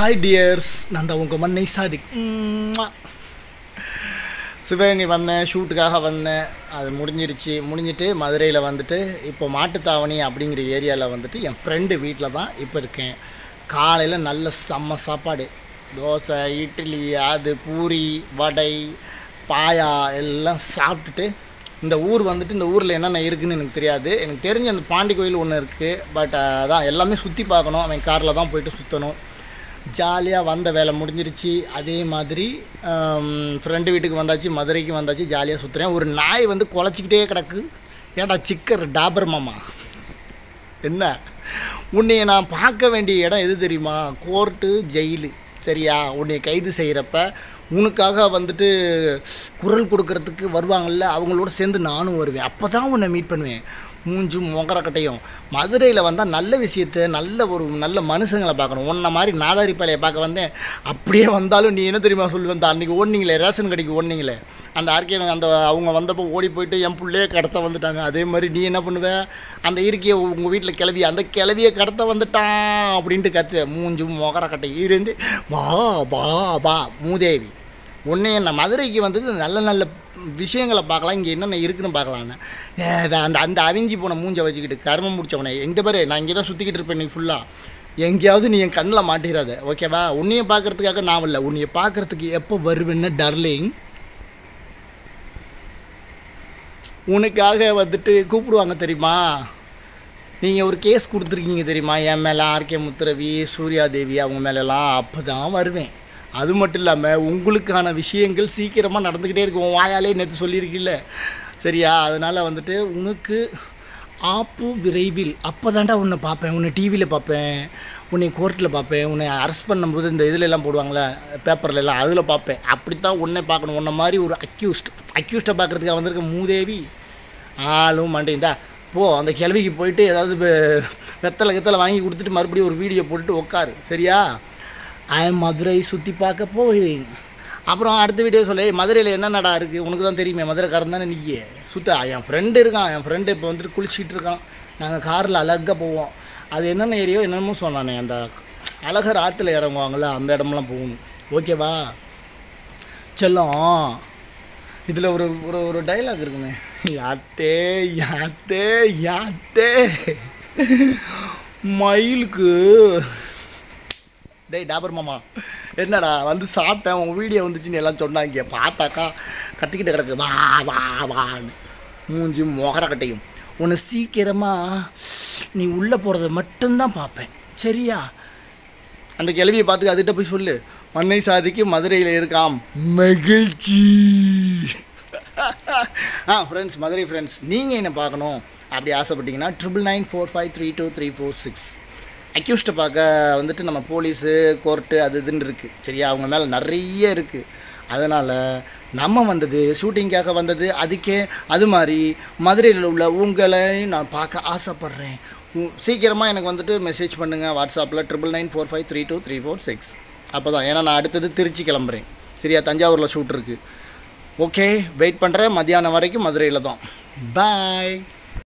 Hi tears நான் தான் உங்கள் மண்ணை சாதி. சிவகங்கை வந்தேன் ஷூட்டுக்காக வந்தேன். அது முடிஞ்சிருச்சு. முடிஞ்சிட்டு மதுரையில் வந்துட்டு இப்போ மாட்டுத்தாவணி அப்படிங்கிற ஏரியாவில் வந்துட்டு என் ஃப்ரெண்டு வீட்டில் தான் இப்போ இருக்கேன். காலையில் நல்ல செம்ம சாப்பாடு. தோசை இட்லி அது பூரி வடை பாயா எல்லாம் சாப்பிட்டுட்டு இந்த ஊர் வந்துட்டு இந்த ஊரில் என்னென்ன இருக்குதுன்னு எனக்கு தெரியாது. எனக்கு தெரிஞ்ச அந்த பாண்டி கோயில் ஒன்று இருக்குது பட் அதான் எல்லாமே சுற்றி பார்க்கணும். அவன் காரில் தான் போயிட்டு சுற்றணும் ஜாலியாக வந்த வேலை முடிஞ்சிருச்சு. அதே மாதிரி ஃப்ரெண்டு வீட்டுக்கு வந்தாச்சு மதுரைக்கு வந்தாச்சு ஜாலியாக சுற்றுறேன் ஒரு நாய் வந்து குலைச்சிக்கிட்டே கிடக்கு. ஏடா சிக்கர் டாபர் மாமா? என்ன? உன்னைய நான் பார்க்க வேண்டிய இடம் எது தெரியுமா? Court jail. சரியா? உன்னைய கைது செய்கிறப்ப உனக்காக வந்துட்டு குரல் கொடுக்கறதுக்கு வருவாங்கள்ல அவங்களோட சேர்ந்து நானும் வருவேன். அப்போ தான் உன்னை மீட் பண்ணுவேன். மூஞ்சும் மொகரக்கட்டையும். மதுரையில் வந்தால் நல்ல விஷயத்த நல்ல ஒரு நல்ல மனுஷங்களை பார்க்கணும். உன்ன மாதிரி நாதாரிப்பாளையை பார்க்க வந்தேன். அப்படியே வந்தாலும் நீ என்ன தெரியுமா சொல்லுவேன் வந்தா அன்றைக்கி ஓடுனீங்களே ரேஷன் கடைக்கு ஓடுனீங்களே. அந்த ஆர்கே அந்த அவங்க வந்தப்போ ஓடி போயிட்டு என் பிள்ளையே கடத்த வந்துட்டாங்க. அதே மாதிரி நீ என்ன பண்ணுவ? அந்த இருக்கையை உங்கள் வீட்டில் கிளவி அந்த கிளவியை கடத்த வந்துட்டான் அப்படின்ட்டு கத்துவேன் மூஞ்சும் முகரக்கட்டை இருந்து வா வா வா மூதேவி. உன்னை என்ன மதுரைக்கு வந்தது நல்ல நல்ல விஷயங்களை பார்க்கலாம் இங்கே என்னென்ன இருக்குன்னு பார்க்கலான்னு அந்த அந்த அவிஞ்சி போன மூஞ்சை வச்சுக்கிட்டு கருமம் முடிச்சவனே எந்த பாரு நான் இங்கே தான் சுற்றிக்கிட்டு இருப்பேன் இன்றைக்கி ஃபுல்லாக எங்கேயாவது நீ என் கண்ணில் மாட்டிடாத ஓகேவா உன்னைய பார்க்கறதுக்காக நான் இல்லை உன்னைய பார்க்கறதுக்கு எப்போ வருவேன்னு டர்லிங் உனக்காக வந்துட்டு கூப்பிடுவாங்க தெரியுமா? நீங்கள் ஒரு கேஸ் கொடுத்துருக்கீங்க தெரியுமா? என் மேலே ஆர்கே முத்துரவி சூர்யா தேவி அவங்க மேலெலாம் அப்போ தான் வருவேன். அது மட்டும் இல்லாமல் உங்களுக்கான விஷயங்கள் சீக்கிரமாக நடந்துக்கிட்டே இருக்கும் வாயாலே நேற்று சொல்லியிருக்கில்ல. சரியா? அதனால் வந்துட்டு உனக்கு ஆப்பு விரைவில் அப்போ தாண்டா உன்னை பார்ப்பேன். உன்னை டிவியில் பார்ப்பேன். உன்னை கோர்ட்டில் பார்ப்பேன். உன்னை அரெஸ்ட் பண்ணும்போது இந்த இதில் எல்லாம் போடுவாங்களே பேப்பர்லலாம் அதில் பார்ப்பேன். அப்படித்தான் உன்னை பார்க்கணும். உன்னை மாதிரி ஒரு அக்யூஸ்ட் அக்யூஸ்ட்டை பார்க்குறதுக்காக வந்திருக்க மூதேவி ஆளும் மண்டேந்தா போ அந்த கிழவிக்கு போயிட்டு ஏதாவது வெத்தலை கித்தலை வாங்கி கொடுத்துட்டு மறுபடியும் ஒரு வீடியோ போட்டுட்டு உட்காரு சரியா? ஐ மதுரை சுற்றி பார்க்க போகிறேன். அப்புறம் அடுத்த வீடியோ சொல்ல மதுரையில் என்ன நடா இருக்குது உனக்கு தான் தெரியுமே மதுரைக்காரன் தானே நீ சுத்த என் ஃப்ரெண்டு இருக்கான் என் ஃப்ரெண்டு இப்போ வந்துட்டு குளிச்சுட்டு இருக்கான். நாங்கள் காரில் அழகாக போவோம். அது என்னென்ன ஏரியோ என்னென்னமோ சொன்னானே அந்த அழகர் ஆற்றுல இறங்குவாங்கள்ல அந்த இடம்லாம் போகணும். ஓகேவா செல்லம் இதில் ஒரு ஒரு ஒரு டைலாக் இருக்குமே. யாத்தே யாத்தே யாத்தே. மயிலுக்கு டேய் டாபர் மாமா என்னடா வந்து சாப்பிட்டேன் உங்கள் வீடியோ வந்துச்சுன்னு எல்லாம் சொன்னாங்க. பார்த்தாக்கா கத்திக்கிட்டு கிடக்கு. வா வா வான்னு. மூஞ்சி மொகரக்கட்டையும் உன்னை சீக்கிரமாக நீ உள்ளே போகிறத மட்டும்தான் பார்ப்பேன். சரியா? அந்த கிளவியை பார்த்து அதுகிட்ட போய் சொல்லு. மண்ணை சாதிக்கு மதுரையில் இருக்காம். மகிழ்ச்சி. ஆ ஃப்ரெண்ட்ஸ் மதுரை ஃப்ரெண்ட்ஸ் நீங்கள் என்ன பார்க்கணும்? அப்படி ஆசைப்பட்டீங்கன்னா triple nine four five three two three four six அக்யூஸ்ட்டை பார்க்க வந்துட்டு நம்ம போலீஸு கோர்ட்டு அது இதுன்னு இருக்குது சரியா? அவங்க மேலே நிறைய இருக்குது அதனால் நம்ம வந்தது ஷூட்டிங்காக வந்தது அதுக்கே அது மாதிரி மதுரையில் உள்ள உங்களை நான் பார்க்க ஆசைப்பட்றேன். சீக்கிரமாக எனக்கு வந்துட்டு மெசேஜ் பண்ணுங்கள் வாட்ஸ்அப்பில் triple nine four five three two three four six அப்போ தான் ஏன்னா நான் அடுத்தது திருச்சி கிளம்புறேன். சரியா? தஞ்சாவூரில் ஷூட் இருக்குது ஓகே வெயிட் பண்ணுறேன் மத்தியானம் வரைக்கும் மதுரையில் தான் பாய்